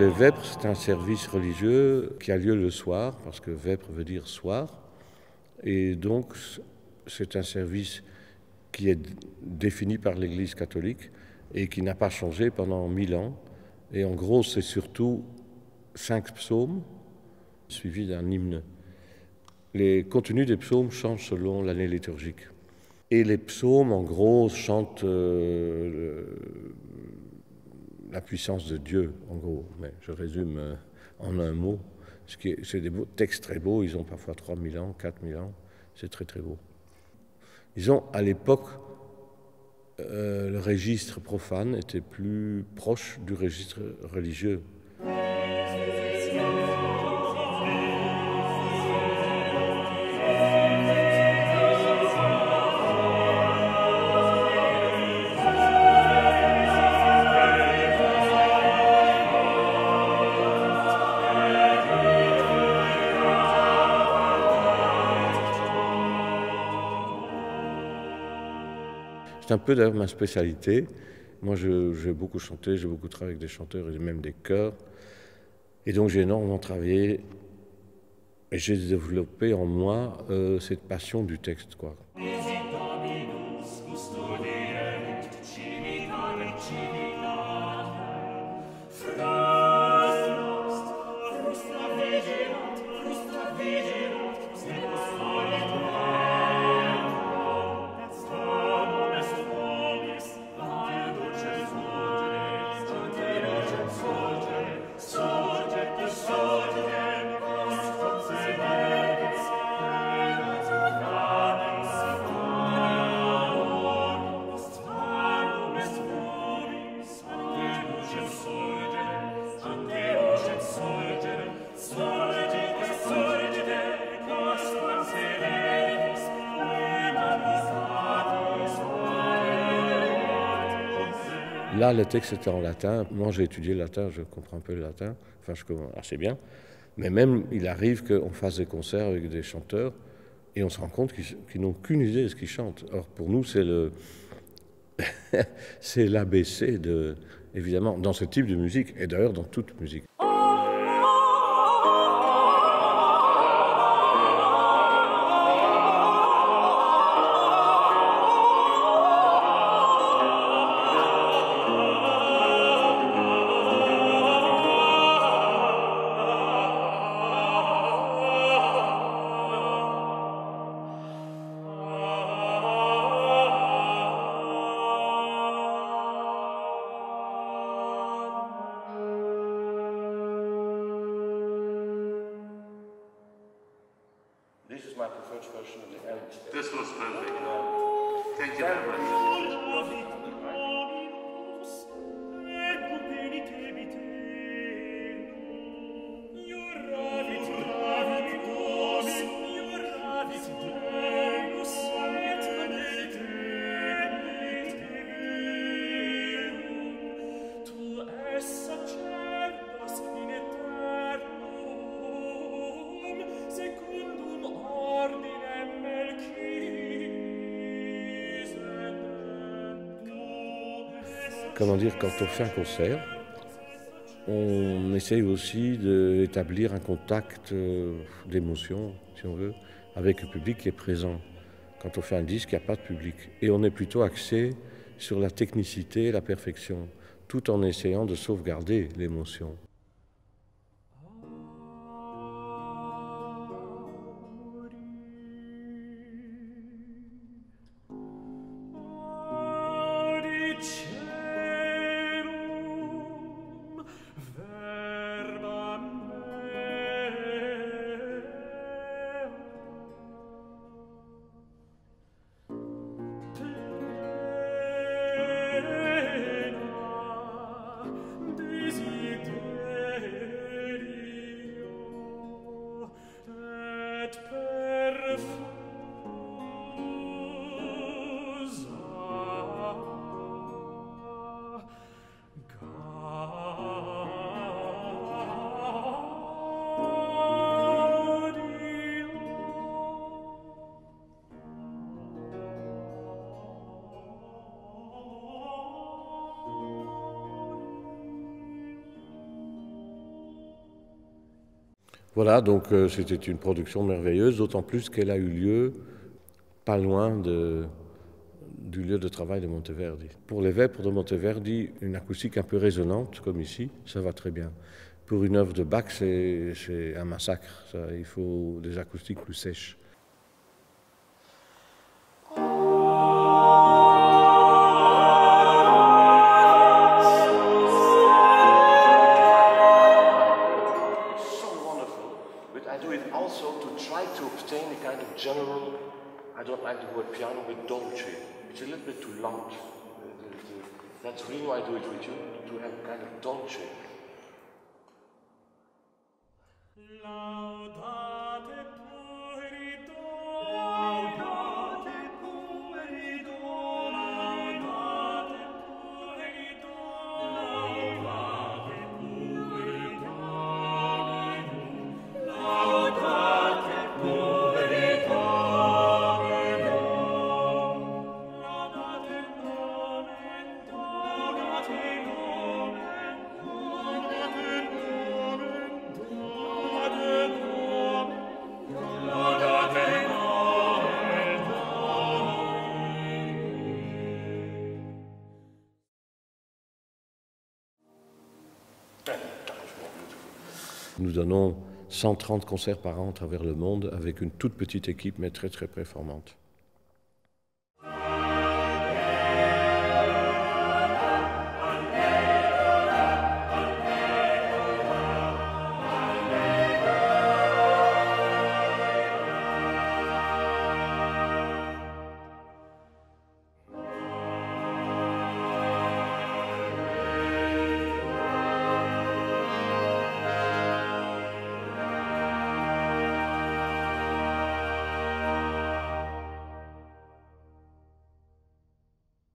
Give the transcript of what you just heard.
Le Vêpres, c'est un service religieux qui a lieu le soir, parce que Vêpres veut dire soir. Et donc, c'est un service qui est défini par l'Église catholique et qui n'a pas changé pendant mille ans. Et en gros, c'est surtout cinq psaumes suivis d'un hymne. Les contenus des psaumes changent selon l'année liturgique. Et les psaumes, en gros, chantent euh, la puissance de Dieu, en gros. Mais je résume euh, en un mot. C'est des textes très beaux, ils ont parfois 3000 ans, 4000 ans. C'est très très beau. Disons, à l'époque, euh, le registre profane était plus proche du registre religieux. C'est un peu d'ailleurs ma spécialité. Moi, j'ai beaucoup chanté, j'ai beaucoup travaillé avec des chanteurs et même des chœurs. Et donc, j'ai énormément travaillé et j'ai développé en moi euh, cette passion du texte. Quoi. Là, le texte était en latin. Moi, j'ai étudié le latin, je comprends un peu le latin. Enfin, je comprends assez bien. Mais même, il arrive qu'on fasse des concerts avec des chanteurs et on se rend compte qu'ils n'ont qu'une idée de ce qu'ils chantent. Or, pour nous, c'est le. c'est l'ABC, de, évidemment, dans ce type de musique, et d'ailleurs dans toute musique. Version and the This was perfect. Thank you very much. Comment dire, quand on fait un concert, on essaye aussi d'établir un contact euh, d'émotion, si on veut, avec le public qui est présent. Quand on fait un disque, il n'y a pas de public. Et on est plutôt axé sur la technicité et la perfection, tout en essayant de sauvegarder l'émotion. Voilà, donc euh, c'était une production merveilleuse, d'autant plus qu'elle a eu lieu pas loin du lieu de travail de Monteverdi. Pour les de Monteverdi, une acoustique un peu résonante, comme ici, ça va très bien. Pour une œuvre de Bach, c'est un massacre. Il faut des acoustiques plus sèches. That's really why I do it with you, to have kind of dolce. Nous donnons 130 concerts par an à travers le monde avec une toute petite équipe mais très très performante.